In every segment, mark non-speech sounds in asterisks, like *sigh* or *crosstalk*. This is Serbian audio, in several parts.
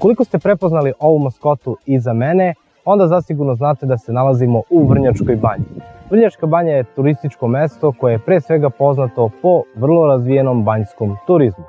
Ukoliko ste prepoznali ovu maskotu iza mene, onda zasigurno znate da se nalazimo u Vrnjačkoj banji. Vrnjačka banja je turističko mesto koje je pre svega poznato po vrlo razvijenom banjskom turizmu.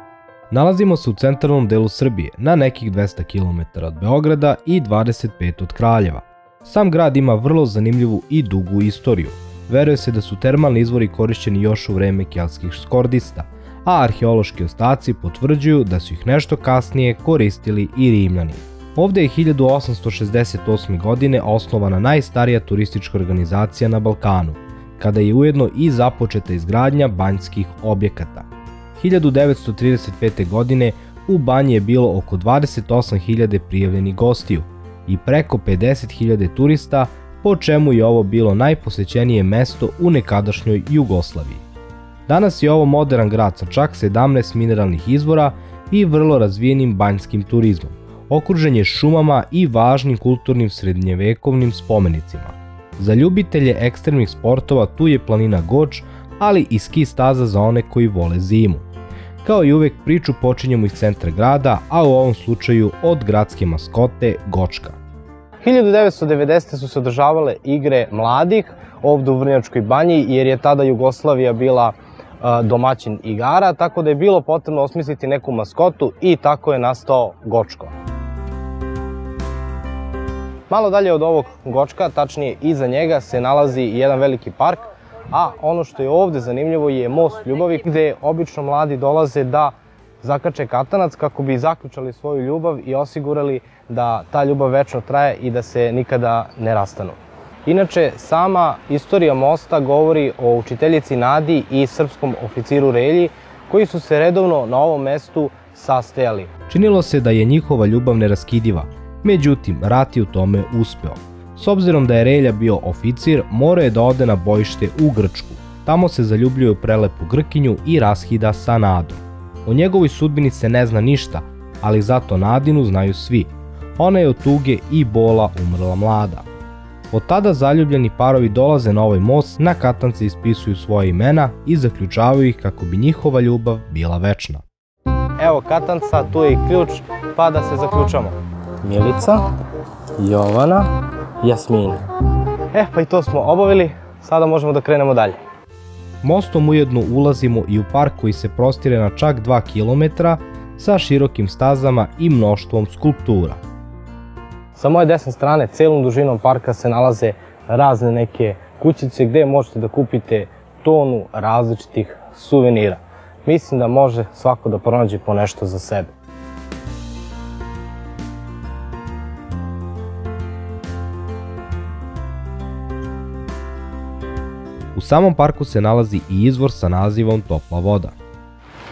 Nalazimo se u centralnom delu Srbije, na nekih 200 km od Beograda i 25 od Kraljeva. Sam grad ima vrlo zanimljivu i dugu istoriju. Veruje se da su termalni izvori korišćeni još u vreme kelskih skordista, a arheološki ostaci potvrđuju da su ih nešto kasnije koristili i Rimljani. Ovde je 1868. godine osnovana najstarija turistička organizacija na Balkanu, kada je ujedno i započeta izgradnja banjskih objekata. 1935. godine u banji je bilo oko 28.000 prijavljenih gostiju i preko 50.000 turista, po čemu je ovo bilo najposećenije mesto u nekadašnjoj Jugoslaviji. Danas je ovo modern grad sa čak 17 mineralnih izvora i vrlo razvijenim banjskim turizmom. Okružen je šumama i važnim kulturnim srednjevekovnim spomenicima. Za ljubitelje ekstremnih sportova tu je planina Goč, ali i ski staza za one koji vole zimu. Kao i uvek priču počinjemo iz centra grada, a u ovom slučaju od gradske maskote Gočka. 1990. su se održavale igre mladih ovde u Vrnjačkoj banji, jer je tada Jugoslavija bila domaćin igara, tako da je bilo potrebno osmisliti neku maskotu i tako je nastao Gočko. Malo dalje od ovog Gočka, tačnije iza njega, se nalazi jedan veliki park, a ono što je ovde zanimljivo je most ljubavi, gde obično mladi dolaze da zakače katanac kako bi zaključali svoju ljubav i osigurali da ta ljubav večno traje i da se nikada ne rastanu. Inače, sama istorija mosta govori o učiteljici Nadi i srpskom oficiru Relji, koji su se redovno na ovom mestu sastajali. Činilo se da je njihova ljubav neraskidiva, međutim, rat je u tome uspeo. S obzirom da je Relja bio oficir, morao je da ode na bojište u Grčku. Tamo se zaljubljuje u prelepu Grkinju i raskida sa Nadom. O njegovoj sudbini se ne zna ništa, ali zato Nadinu znaju svi. Ona je od tuge i bola umrla mlada. Od tada zaljubljeni parovi dolaze na ovaj most, na katance ispisuju svoje imena i zaključavaju ih kako bi njihova ljubav bila večna. Evo katanca, tu je i ključ, pa da se zaključamo. Milica, Jovana, Jasmina. E, pa i to smo obavili, sada možemo da krenemo dalje. Mostom ujedno ulazimo i u park koji se prostire na čak 2 km sa širokim stazama i mnoštvom skulptura. Sa moje desne strane, celom dužinom parka se nalaze razne neke kućice gde možete da kupite tonu različitih suvenira. Mislim da može svako da pronađe po nešto za sebe. U samom parku se nalazi i izvor sa nazivom Topla voda.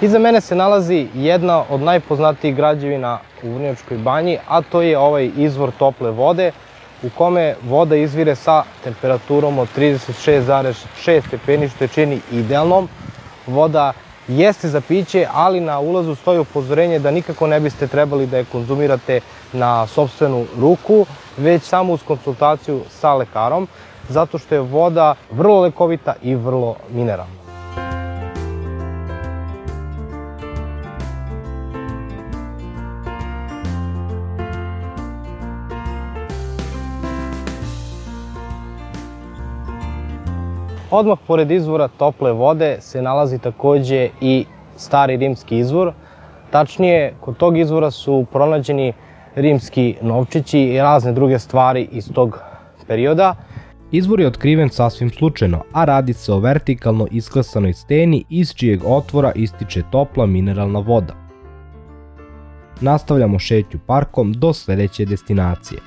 Iza mene se nalazi jedna od najpoznatijih građevina u Vrnjačkoj banji, a to je ovaj izvor tople vode, u kome voda izvire sa temperaturom od 36,6 stepeni, što je čini idealnom. Voda jeste za piće, ali na ulazu stoji upozorenje da nikako ne biste trebali da je konzumirate na sobstvenu ruku, već samo uz konsultaciju sa lekarom, zato što je voda vrlo lekovita i vrlo mineralna. Odmah pored izvora tople vode se nalazi takođe i stari rimski izvor. Tačnije, kod tog izvora su pronađeni rimski novčići i razne druge stvari iz tog perioda. Izvor je otkriven sasvim slučajno, a radi se o vertikalno isklesanoj steni iz čijeg otvora ističe topla mineralna voda. Nastavljamo šetnju parkom do sledeće destinacije.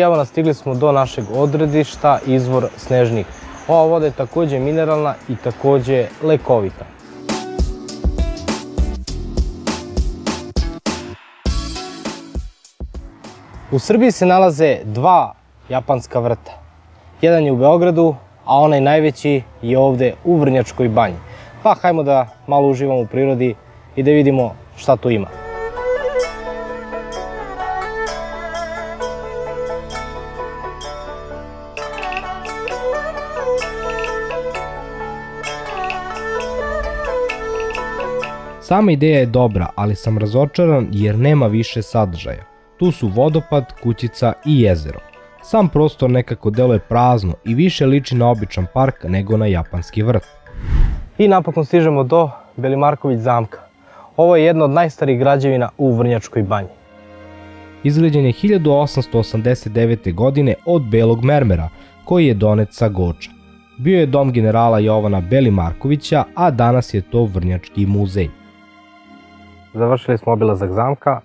Nas, stigli smo do našeg odredišta, izvor Snežnih. Ova voda je takođe mineralna i takođe lekovita. U Srbiji se nalaze dva japanska vrta. Jedan je u Beogradu, a onaj najveći je ovde u Vrnjačkoj banji. Pa hajmo da malo uživamo u prirodi i da vidimo šta tu ima. Sama ideja je dobra, ali sam razočaran jer nema više sadržaja. Tu su vodopad, kućica i jezero. Sam prostor nekako deluje prazno i više liči na običan park nego na japanski vrt. I napokon stižemo do Belimarković zamka. Ovo je jedna od najstarijih građevina u Vrnjačkoj banji. Izgrađen je 1889. godine od belog mermera, koji je donet sa Goča. Bio je dom generala Jovana Belimarkovića, a danas je to Vrnjački muzej. Završili smo obilazak zamka,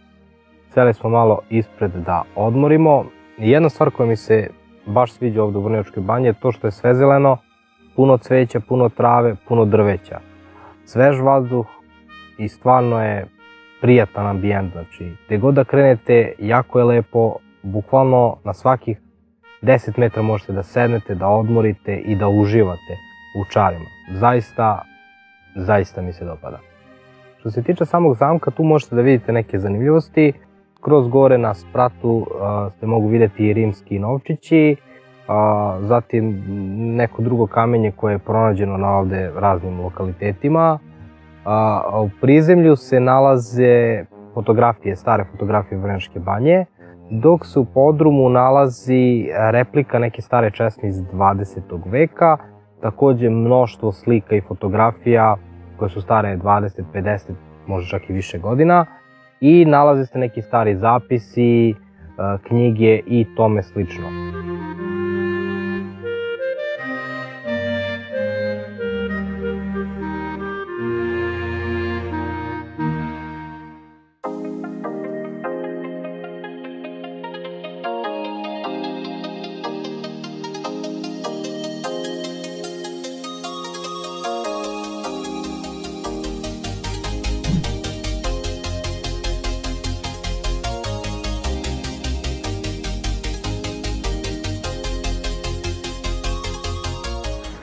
seli smo malo ispred da odmorimo. Jedna stvar koja mi se baš sviđa ovde u Vrnjačkoj banji je to što je sve zeleno, puno cveća, puno trave, puno drveća. Svež vazduh i stvarno je prijatan ambijent, znači gde god da krenete, jako je lepo, bukvalno na svakih 10 metra možete da sednete, da odmorite i da uživate u čarima. Zaista, zaista mi se dopada. Što se tiče samog zamka, tu možete da vidite neke zanimljivosti. Kroz gore na spratu ste mogu videti i rimski novčići, a, zatim neko drugo kamenje koje je pronađeno na ovde raznim lokalitetima. A, u prizemlju se nalaze fotografije, stare fotografije Vrnjačke banje, dok se u podrumu nalazi replika neke stare česme iz 20. veka, takođe mnoštvo slika i fotografija koje su stare 20, 50, možda čak i više godina i nalaze se neki stari zapisi, e, knjige i tome slično.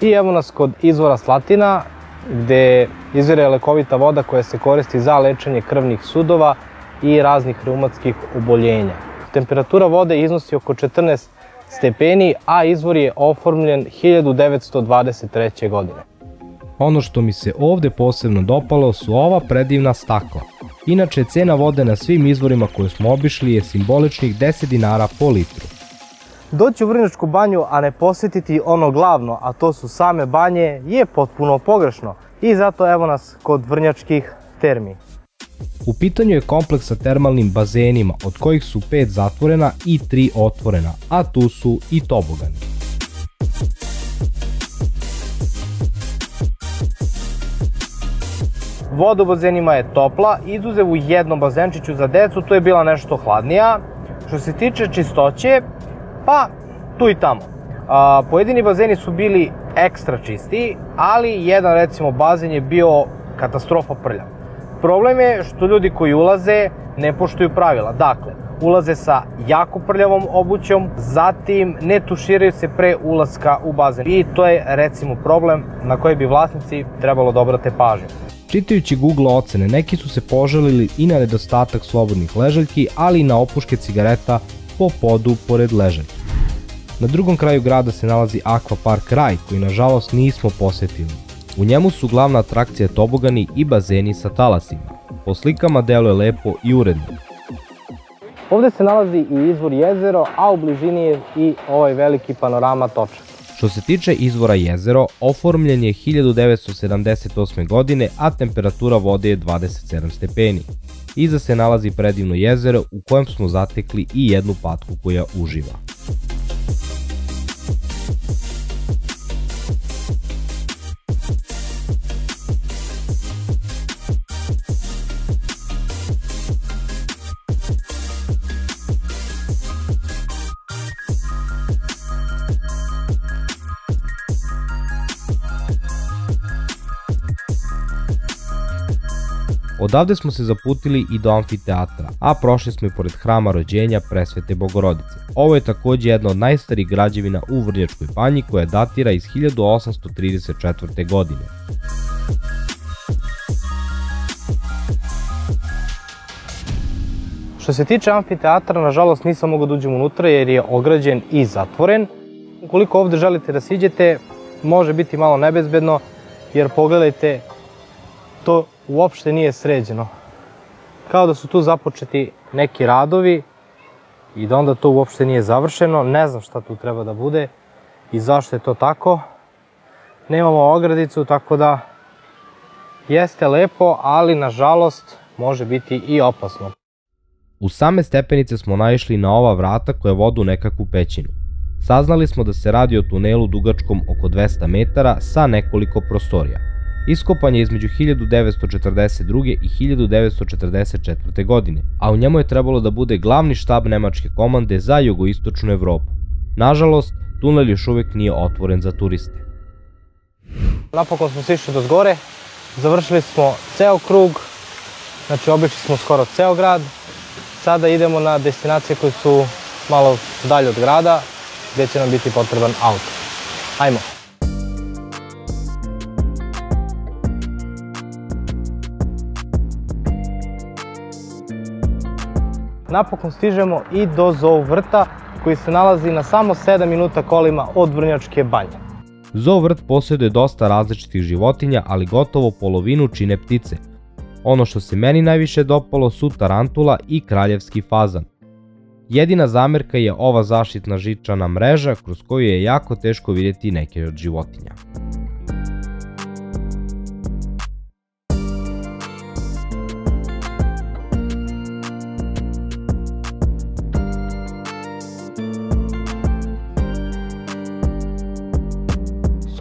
I evo nas kod izvora Slatina, gde izvire lekovita voda koja se koristi za lečenje krvnih sudova i raznih reumatskih oboljenja. Temperatura vode iznosi oko 14 stepeni, a izvor je oformljen 1923. godine. Ono što mi se ovde posebno dopalo su ova predivna stakla. Inače, cena vode na svim izvorima koje smo obišli je simboličnih 10 dinara po litru. Doći u Vrnjačku banju, a ne posetiti ono glavno, a to su same banje, je potpuno pogrešno. I zato evo nas kod Vrnjačkih termi. U pitanju je kompleks sa termalnim bazenima, od kojih su pet zatvorena i tri otvorena, a tu su i tobogani. Voda u bazenima je topla, izuzev u jednom bazenčiću za decu, to je bila nešto hladnija. Što se tiče čistoće, pa tu i tamo. A, pojedini bazeni su bili ekstra čisti, ali jedan recimo bazen je bio katastrofa prljav. Problem je što ljudi koji ulaze ne poštuju pravila. Dakle, ulaze sa jako prljavom obućom, zatim ne tuširaju se pre ulaska u bazen. I to je recimo problem na koji bi vlasnici trebalo da obrate pažnju. Čitajući Google ocene, neki su se požalili i na nedostatak slobodnih ležaljki, ali i na opuške cigareta po podu pored ležaljki. Na drugom kraju grada se nalazi Aqua Park Raj, koji nažalost nismo posetili. U njemu su glavna atrakcija tobogani i bazeni sa talasima. Po slikama deluje lepo i uredno. Ovde se nalazi i izvor jezero, a u blizini je i ovaj veliki panorama točak. Što se tiče izvora jezero, oformljen je 1978. godine, a temperatura vode je 27 stepeni. Iza se nalazi predivno jezero u kojem smo zatekli i jednu patku koja uživa. Odavde smo se zaputili i do amfiteatra, a prošli smo i pored hrama rođenja presvete Bogorodice. Ovo je takođe jedna od najstarijih građevina u Vrnjačkoj banji koja datira iz 1834. godine. Što se tiče amfiteatra, nažalost nisam mogao da uđem unutra jer je ograđen i zatvoren. Ukoliko ovde želite da siđete, može biti malo nebezbedno, jer pogledajte, to uopšte nije sređeno. Kao da su tu započeti neki radovi i da onda to uopšte nije završeno. Ne znam šta tu treba da bude i zašto je to tako. Nemamo ogradicu, tako da jeste lepo, ali nažalost može biti i opasno. U same stepenice smo naišli na ova vrata koja vodu u nekakvu pećinu. Saznali smo da se radi o tunelu dugačkom oko 200 metara sa nekoliko prostorija. Iskopan je između 1942. i 1944. godine, a u njemu je trebalo da bude glavni štab Nemačke komande za jugoistočnu Evropu. Nažalost, tunel još uvek nije otvoren za turiste. Napokon smo sišli do zgore, završili smo ceo krug, znači obišli smo skoro ceo grad. Sada idemo na destinacije koje su malo dalje od grada, gde će nam biti potreban auto. Ajmo! Napokon stižemo i do Zoo vrta koji se nalazi na samo 7 minuta kolima od Vrnjačke banje. Zoo vrt posjeduje dosta različitih životinja, ali gotovo polovinu čine ptice. Ono što se meni najviše dopalo su tarantula i kraljevski fazan. Jedina zamerka je ova zaštitna žičana mreža kroz koju je jako teško vidjeti neke od životinja.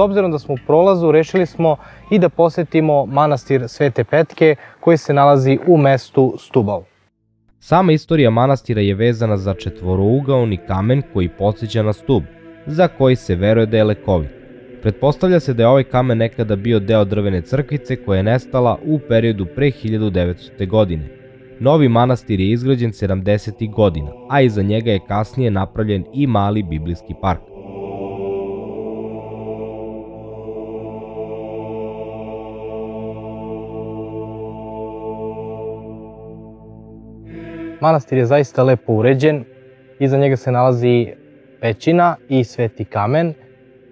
Obzirom da smo u prolazu, rešili smo i da posetimo manastir Svete Petke koji se nalazi u mestu Stubal. Sama istorija manastira je vezana za četvorougaoni kamen koji podsjeća na stub, za koji se veruje da je lekovit. Pretpostavlja se da je ovaj kamen nekada bio deo drvene crkvice koja je nestala u periodu pre 1900. godine. Novi manastir je izgrađen 70. godina, a iza njega je kasnije napravljen i mali biblijski park. Manastir je zaista lepo uređen, iza njega se nalazi pećina i sveti kamen,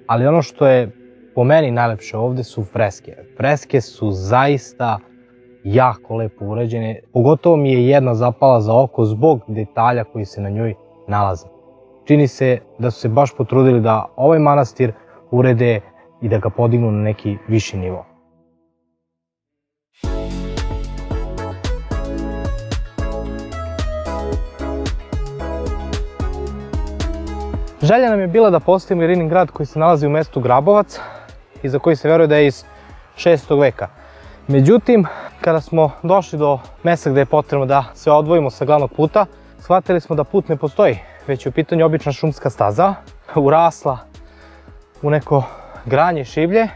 ali ono što je po meni najlepše ovde su freske. Freske su zaista jako lepo uređene, pogotovo mi je jedna zapala za oko zbog detalja koji se na njoj nalaze. Čini se da su se baš potrudili da ovaj manastir urede i da ga podignu na neki viši nivo. Želja nam je bila da postavimo Irinin grad koji se nalazi u mestu Grabovac i za koji se veruje da je iz 6. veka. Međutim, kada smo došli do mesta gde je potrebno da se odvojimo sa glavnog puta, shvatili smo da put ne postoji, već je u pitanju obična šumska staza, *laughs* urasla u neko granje šiblje,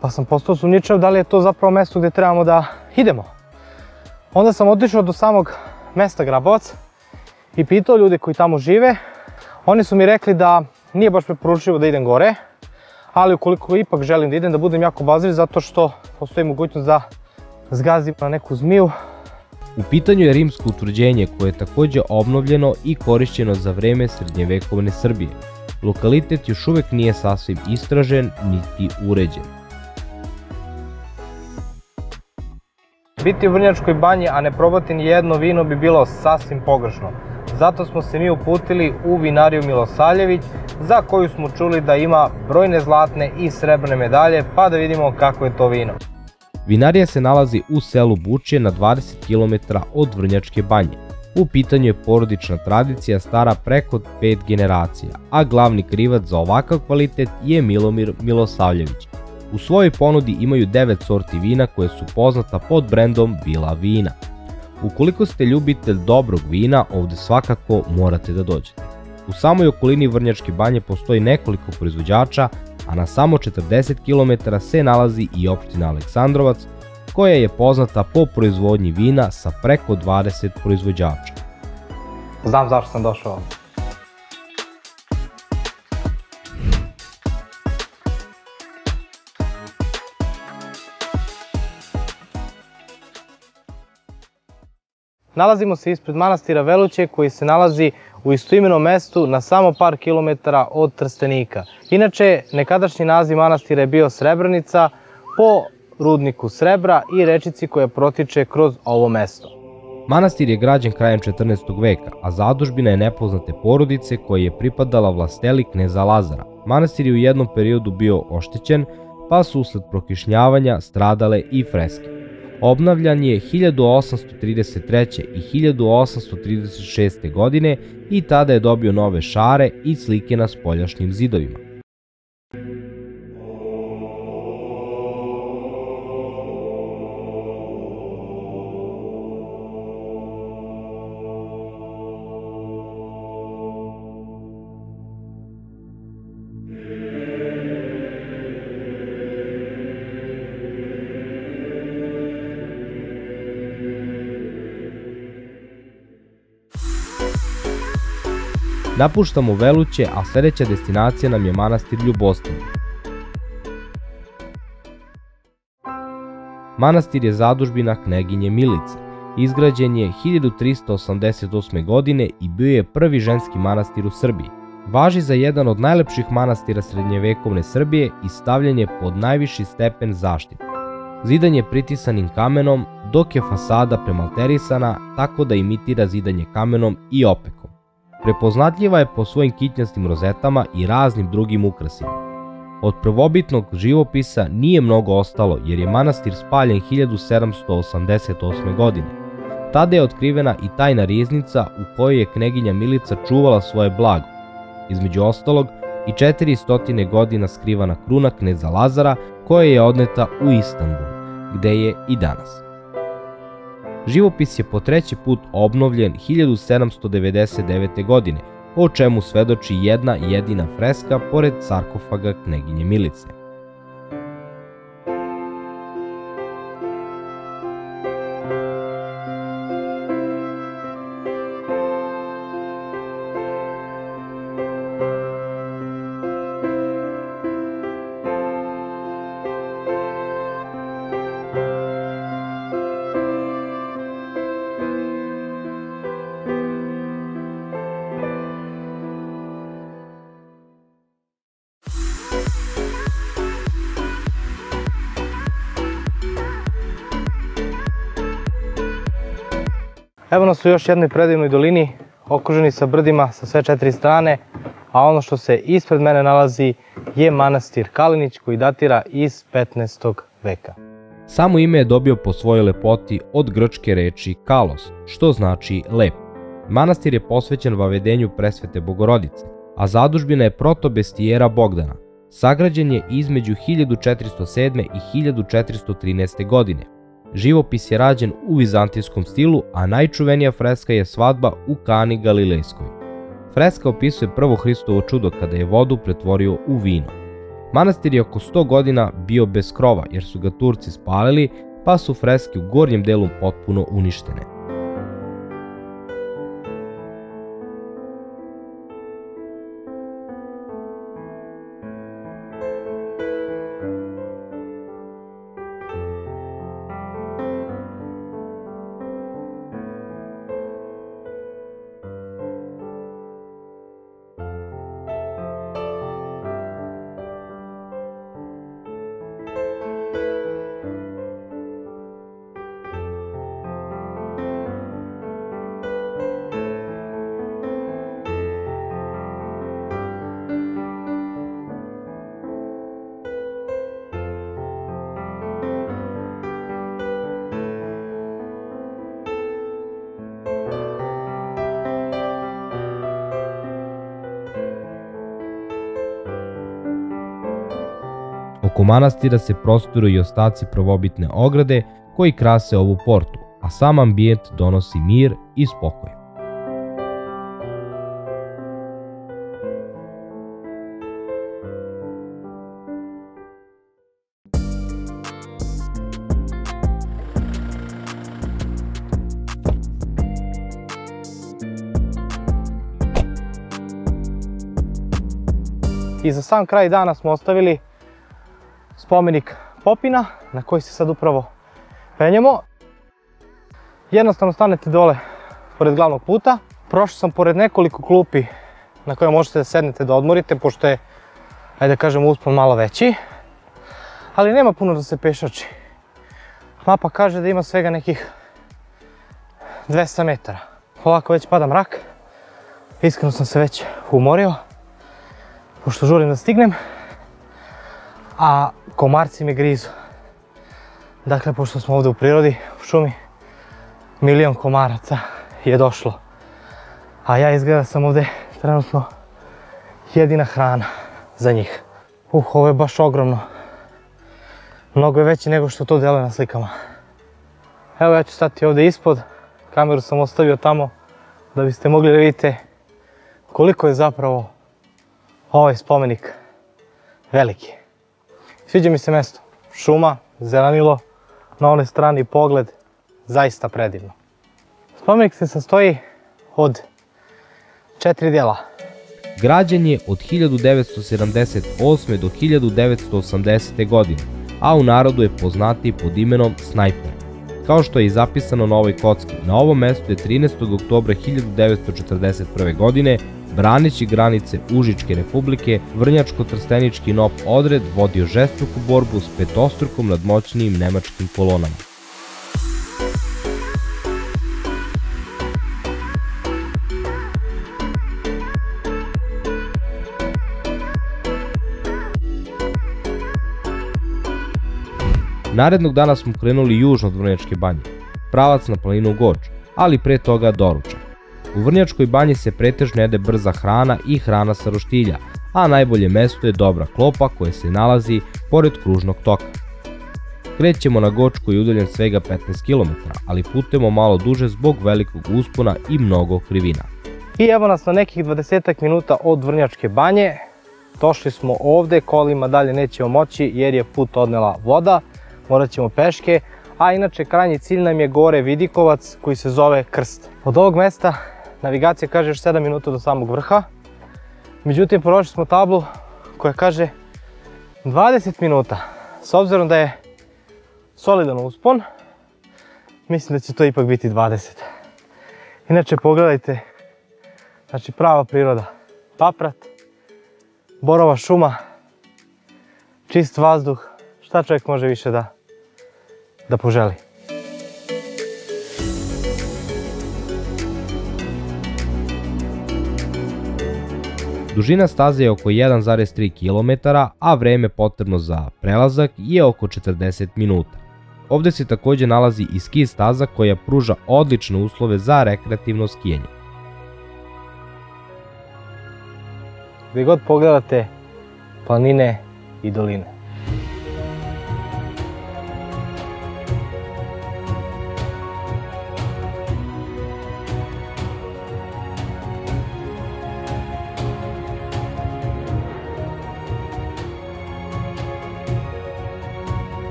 pa sam postao sumnjičav da li je to zapravo mesto gde trebamo da idemo. Onda sam otišao do samog mesta Grabovac i pitao ljude koji tamo žive Oni su mi rekli da nije baš preporučivo da idem gore, ali ukoliko ipak želim da idem, da budem jako bazir zato što postoji mogućnost da zgazim na neku zmiju. U pitanju je rimsko utvrđenje koje je takođe obnovljeno i korišćeno za vreme srednjevekovne Srbije. Lokalitet još uvek nije sasvim istražen niti uređen. Biti u Vrnjačkoj banji, a ne probati ni jedno vino bi bilo sasvim pogrešno. Zato smo se mi uputili u vinariju Milosaljević, za koju smo čuli da ima brojne zlatne i srebrne medalje, pa da vidimo kako je to vino. Vinarija se nalazi u selu Bučje na 20 km od Vrnjačke banje. U pitanju je porodična tradicija stara preko pet generacija, a glavni krivac za ovakav kvalitet je Milomir Milosavljević. U svojoj ponudi imaju 9 sorti vina koje su poznata pod brendom Vila Vina. Ukoliko ste ljubitelj dobrog vina, ovde svakako morate da dođete. U samoj okolini Vrnjačke banje postoji nekoliko proizvođača, a na samo 40 km se nalazi i opština Aleksandrovac, koja je poznata po proizvodnji vina sa preko 20 proizvođača. Znam zašto sam došao ovdje. Nalazimo se ispred manastira Veluće koji se nalazi u istoimenom mestu na samo par kilometara od Trstenika. Inače, nekadašnji naziv manastira je bio Srebrenica po rudniku srebra i rečici koja protiče kroz ovo mesto. Manastir je građen krajem 14. veka, a zadužbina je nepoznate porodice koja je pripadala vlasteli kneza Lazara. Manastir je u jednom periodu bio oštećen, pa su usled prokišnjavanja stradale i freske. Obnavljan je 1833. i 1836. godine i tada je dobio nove šare i slike na spoljašnjim zidovima. Napuštamo Veluće, a sledeća destinacija nam je manastir Ljubostin. Manastir je zadužbina kneginje Milice. Izgrađen je 1388. godine i bio je prvi ženski manastir u Srbiji. Važi za jedan od najlepših manastira srednjevekovne Srbije i stavljen je pod najviši stepen zaštite. Zidan je pritisanim kamenom, dok je fasada premalterisana tako da imitira zidanje kamenom i opekom. Prepoznatljiva je po svojim kitnjastim rozetama i raznim drugim ukrasima. Od prvobitnog živopisa nije mnogo ostalo jer je manastir spaljen 1788. godine. Tada je otkrivena i tajna riznica u kojoj je kneginja Milica čuvala svoje blago. Između ostalog, i 400 godina skrivana kruna kneza Lazara koja je odneta u Istanbul, gde je i danas. Živopis je po treći put obnovljen 1799. godine, o čemu svedoči jedna jedina freska pored sarkofaga kneginje Milice. Evo nas u još jednoj predivnoj dolini, okruženi sa brdima sa sve četiri strane, a ono što se ispred mene nalazi je manastir Kalinić koji datira iz 15. veka. Samo ime je dobio po svojoj lepoti od grčke reči kalos, što znači lep. Manastir je posvećen vavedenju presvete bogorodice, a zadužbina je protobestijera Bogdana. Sagrađen je između 1407. i 1413. godine, Živopis je rađen u vizantijskom stilu, a najčuvenija freska je svadba u Kani Galilejskoj. Freska opisuje prvo Hristovo čudo kada je vodu pretvorio u vino. Manastir je oko 100 godina bio bez krova jer su ga Turci spalili, pa su freske u gornjem delu potpuno uništene. Oko manastira se prostoru i ostaci prvobitne ograde koji krase ovu portu, a sam ambijent donosi mir i spokoj. I za sam kraj dana smo ostavili spomenik Popina na koji se sad upravo penjemo. Jednostavno stanete dole pored glavnog puta. Prošao sam pored nekoliko klupi na koje možete da sednete da odmorite, pošto je, ajde da kažemo, uspon malo veći. Ali nema puno da se pešači. Mapa kaže da ima svega nekih 200 metara. Polako već pada mrak. Iskreno sam se već umorio, pošto žurim da stignem, a komarci me grizu. Dakle, pošto smo ovde u prirodi, u šumi, milion komaraca je došlo. A ja izgleda sam ovde trenutno jedina hrana za njih. Uh, ovo je baš ogromno. Mnogo je veći nego što to deluje na slikama. Evo ja ću stati ovde ispod. Kameru sam ostavio tamo da biste mogli da vidite koliko je zapravo ovaj spomenik veliki. Sviđa mi se mesto. Šuma, zelenilo, na onoj strani pogled, zaista predivno. Spomenik se sastoji od četiri dela. Građen je od 1978. do 1980. godine, a u narodu je poznati pod imenom Snajper. Kao što je i zapisano na ovoj kocki, na ovom mestu je 13. oktobra 1941. godine, braneći granice Užičke republike, Vrnjačko-Trstenički NOP odred vodio žestoku borbu s petostrukom nadmoćnijim nemačkim kolonama. Narednog dana smo krenuli južno od Vrnjačke banje, pravac na planinu Goč, ali pre toga doručak. U Vrnjačkoj banji se pretežno jede brza hrana i hrana sa roštilja, a najbolje mesto je dobra klopa koja se nalazi pored kružnog toka. Krećemo na Goč koji je udaljen svega 15 km, ali putujemo malo duže zbog velikog uspona i mnogo krivina. I evo nas na nekih 20 minuta od Vrnjačke banje. Došli smo ovde, kolima dalje nećemo moći jer je put odnela voda morat ćemo peške, a inače krajnji cilj nam je gore Vidikovac koji se zove Krst. Od ovog mesta navigacija kaže još 7 minuta do samog vrha, međutim prošli smo tablu koja kaže 20 minuta. S obzirom da je solidan uspon, mislim da će to ipak biti 20. Inače pogledajte, znači prava priroda, paprat, borova šuma, čist vazduh, šta čovjek može više da da poželi. Dužina staze je oko 1,3 km, a vreme potrebno za prelazak je oko 40 minuta. Ovde se takođe nalazi i ski staza koja pruža odlične uslove za rekreativno skijanje. Gde god pogledate planine i doline.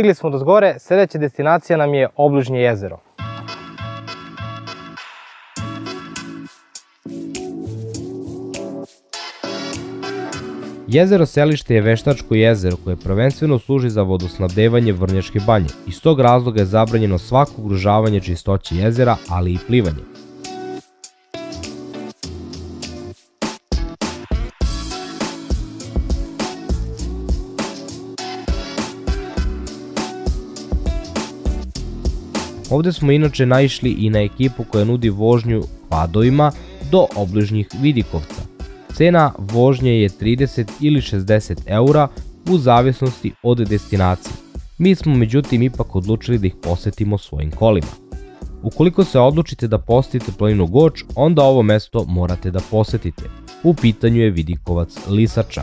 Stigli smo do zgore, sledeća destinacija nam je Obližnje jezero. Jezero Selište je veštačko jezero koje prvenstveno služi za vodosnabdevanje Vrnjačke banje. Iz tog razloga je zabranjeno svako ugrožavanje čistoće jezera, ali i plivanje. Ovde smo inače naišli i na ekipu koja nudi vožnju kvadovima do obližnjih Vidikovca. Cena vožnje je 30 ili 60 eura u zavisnosti od destinacije. Mi smo međutim ipak odlučili da ih posetimo svojim kolima. Ukoliko se odlučite da posetite planinu Goč, onda ovo mesto morate da posetite. U pitanju je Vidikovac Lisača.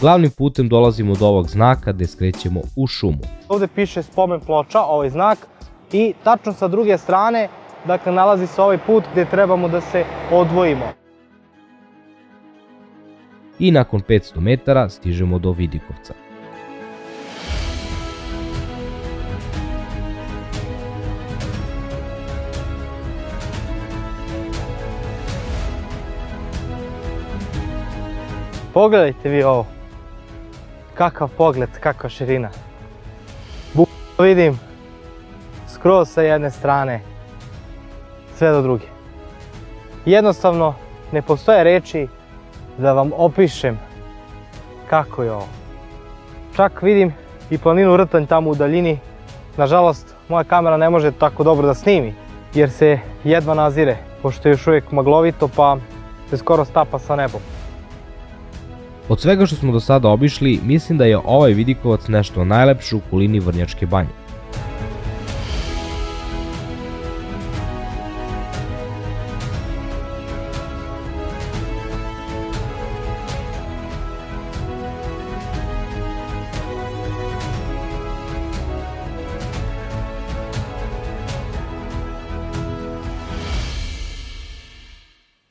Glavnim putem dolazimo do ovog znaka gde skrećemo u šumu. Ovde piše spomen ploča, ovaj znak, i tačno sa druge strane dakle nalazi se ovaj put gde trebamo da se odvojimo. I nakon 500 metara stižemo do Vidikovca. Pogledajte vi ovo. Kakav pogled, kakva širina. Bukno vidim skroz sa jedne strane sve do druge. Jednostavno ne postoje reči da vam opišem kako je ovo. Čak vidim i planinu Rtanj tamo u daljini. Nažalost, moja kamera ne može tako dobro da snimi, jer se jedva nazire, pošto je još uvijek maglovito pa se skoro stapa sa nebom. Od svega što smo do sada obišli, mislim da je ovaj vidikovac nešto najlepše u okolini Vrnjačke banje.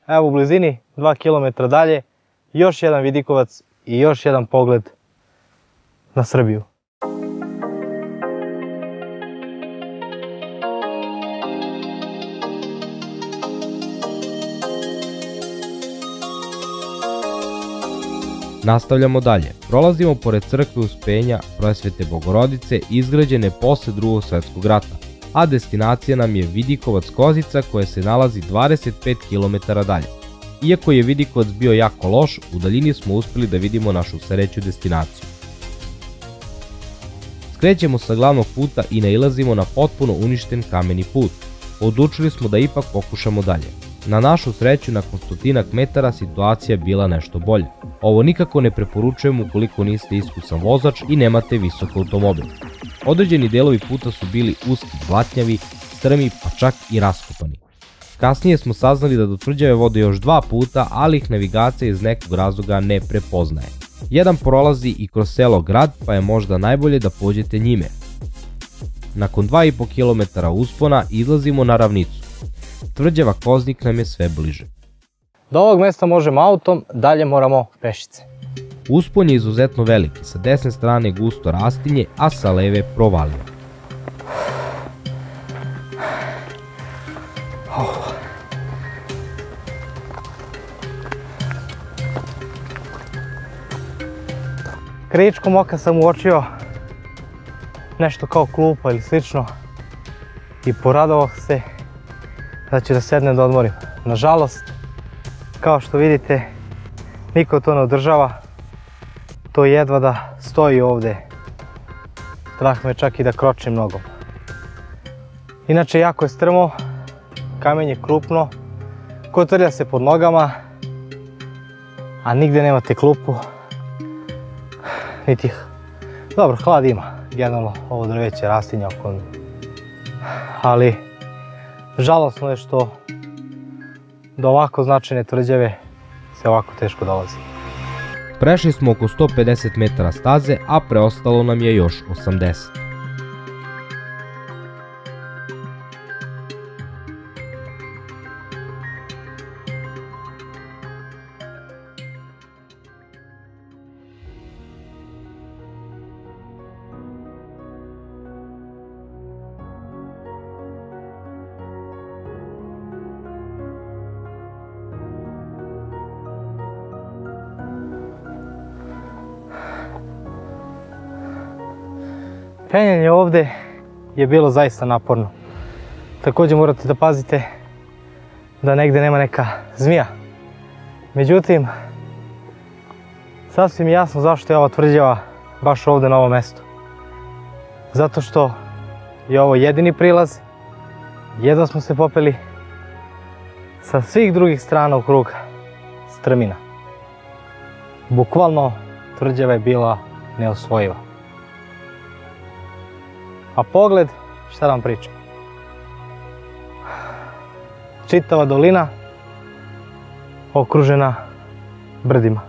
Evo u blizini, 2 km dalje, još jedan vidikovac i još jedan pogled na Srbiju. Nastavljamo dalje. Prolazimo pored crkve uspenja Prosvete Bogorodice izgrađene posle drugog svetskog rata, a destinacija nam je Vidikovac Kozica koja se nalazi 25 km dalje. Iako je Vidikovac bio jako loš, u daljini smo uspeli da vidimo našu sreću destinaciju. Skrećemo sa glavnog puta i nailazimo na potpuno uništen kameni put. Odlučili smo da ipak pokušamo dalje. Na našu sreću, nakon stotinak metara situacija bila nešto bolja. Ovo nikako ne preporučujem ukoliko niste iskusan vozač i nemate visok automobil. Određeni delovi puta su bili uski, blatnjavi, strmi pa čak i raskopani. Kasnije smo saznali da do tvrđave vode još dva puta, ali ih navigacija iz nekog razloga ne prepoznaje. Jedan prolazi i kroz selo grad, pa je možda najbolje da pođete njime. Nakon 2,5 km uspona izlazimo na ravnicu. Tvrđava Koznik nam je sve bliže. Do ovog mesta možemo autom, dalje moramo pešice. Uspon je izuzetno veliki, sa desne strane gusto rastinje, a sa leve provalije. Kričkom oka sam uočio nešto kao klupa ili slično i poradovao se da ću da sednem da odmorim. Nažalost, kao što vidite, niko to ne održava. To jedva da stoji ovde. Strah me čak i da kročim nogom. Inače, jako je strmo, kamen je krupno, kotrlja se pod nogama, a nigde nemate klupu, niti Dobro, hlad ima, generalno ovo drveće rastinja oko ali žalosno je što do ovako značajne tvrđave se ovako teško dolazi. Prešli smo oko 150 metara staze, a preostalo nam je još 80. ovde je bilo zaista naporno. Takođe morate da pazite da negde nema neka zmija. Međutim, sasvim jasno zašto je ova tvrđava baš ovde na ovom mestu. Zato što je ovo jedini prilaz, jedva smo se popeli sa svih drugih strana u krug strmina. Bukvalno tvrđava je bila neosvojiva. A pogled, šta da vam pričam? Čitava dolina okružena brdima.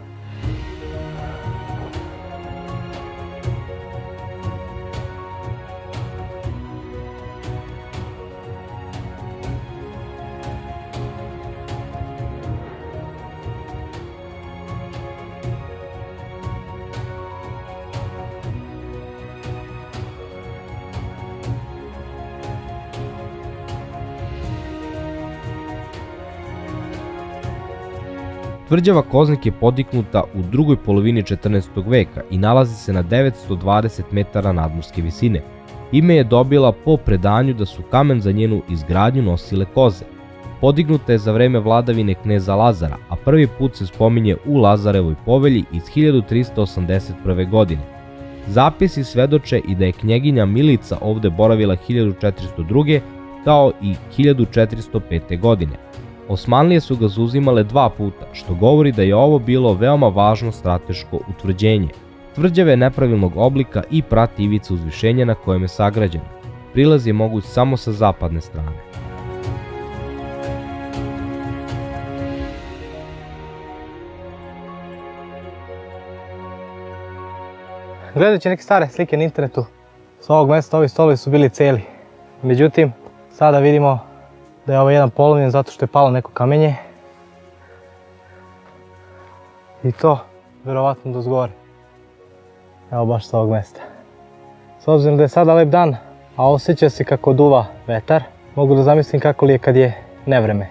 Tvrđava Koznik je podignuta u drugoj polovini 14. veka i nalazi se na 920 metara nadmorske visine. Ime je dobila po predanju da su kamen za njenu izgradnju nosile koze. Podignuta je za vreme vladavine kneza Lazara, a prvi put se spominje u Lazarevoj povelji iz 1381. godine. Zapisi svedoče i da je knjeginja Milica ovde boravila 1402. kao i 1405. godine. Osmanlije su ga zauzimale dva puta, što govori da je ovo bilo veoma važno strateško utvrđenje. Tvrđave je nepravilnog oblika i prati ivica uzvišenja na kojem je sagrađena. Prilaz je moguć samo sa zapadne strane. Gledajući neke stare slike na internetu, s ovog mesta ovi stolovi su bili celi. Međutim, sada vidimo da je ovo jedan polovljen zato što je palo neko kamenje. I to, verovatno do zgore. Evo baš sa ovog mesta. S obzirom da je sada lep dan, a osjeća se kako duva vetar, mogu da zamislim kako li je kad je nevreme.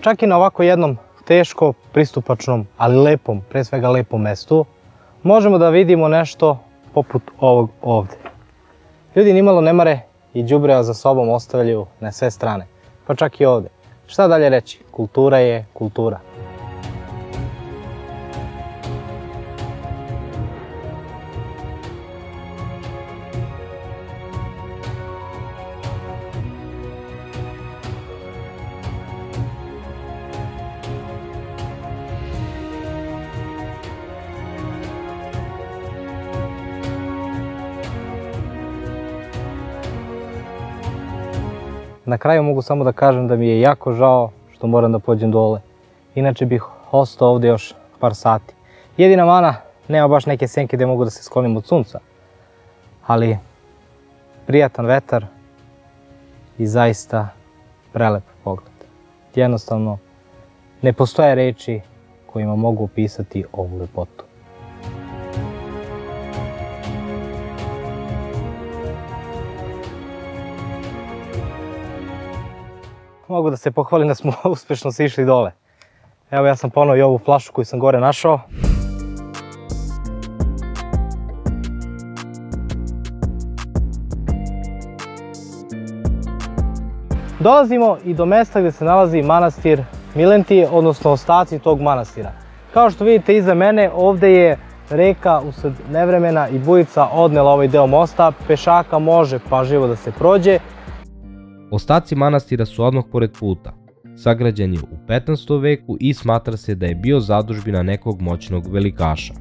Čak i na ovako jednom teško pristupačnom, ali lepom, pre svega lepom mestu, možemo da vidimo nešto poput ovog ovde. Ljudi nimalo ne mare i đubreva za sobom ostavljaju na sve strane, pa čak i ovde. Šta dalje reći? Kultura je kultura. Na kraju mogu samo da kažem da mi je jako žao što moram da pođem dole. Inače bih ostao ovde još par sati. Jedina mana, nema baš neke senke gde mogu da se sklonim od sunca. Ali, prijatan vetar i zaista prelep pogled. Jednostavno, ne postoje reči kojima mogu opisati ovu lepotu. Mogu da se pohvalim da smo *laughs* uspešno se išli dole. Evo ja sam ponovo i ovu flašu koju sam gore našao. Dolazimo i do mesta gde se nalazi manastir Milentije, odnosno ostaci tog manastira. Kao što vidite iza mene, ovde je reka usled nevremena i bujica odnela ovaj deo mosta, pešaka može pažljivo da se prođe Ostaci manastira su odmah pored puta. Sagrađen je u 15. veku i smatra se da je bio zadužbina nekog moćnog velikaša.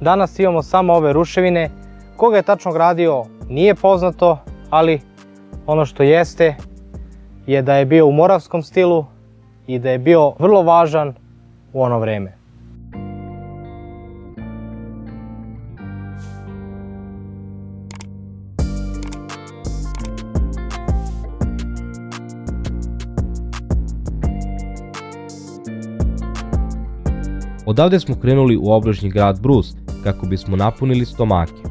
Danas imamo samo ove ruševine. Koga je tačno gradio nije poznato, ali ono što jeste je da je bio u moravskom stilu i da je bio vrlo važan u ono vreme. Odavde smo krenuli u obližnji grad Brus kako bismo napunili stomake.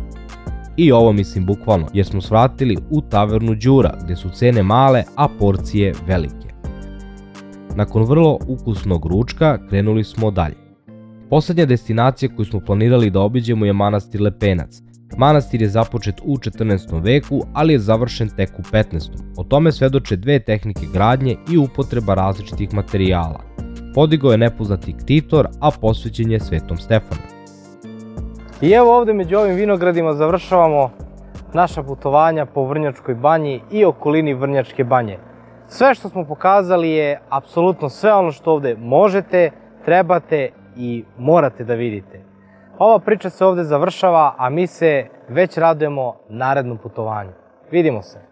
I ovo mislim bukvalno, jer smo svratili u tavernu Đura gde su cene male, a porcije velike. Nakon vrlo ukusnog ručka krenuli smo dalje. Poslednja destinacija koju smo planirali da obiđemo je manastir Lepenac. Manastir je započet u 14. veku, ali je završen tek u 15. O tome svedoče dve tehnike gradnje i upotreba različitih materijala podigao je nepoznati ktitor, a posvećen je Svetom Stefanu. I evo ovde među ovim vinogradima završavamo naša putovanja po Vrnjačkoj banji i okolini Vrnjačke banje. Sve što smo pokazali je apsolutno sve ono što ovde možete, trebate i morate da vidite. Ova priča se ovde završava, a mi se već radujemo narednom putovanju. Vidimo se!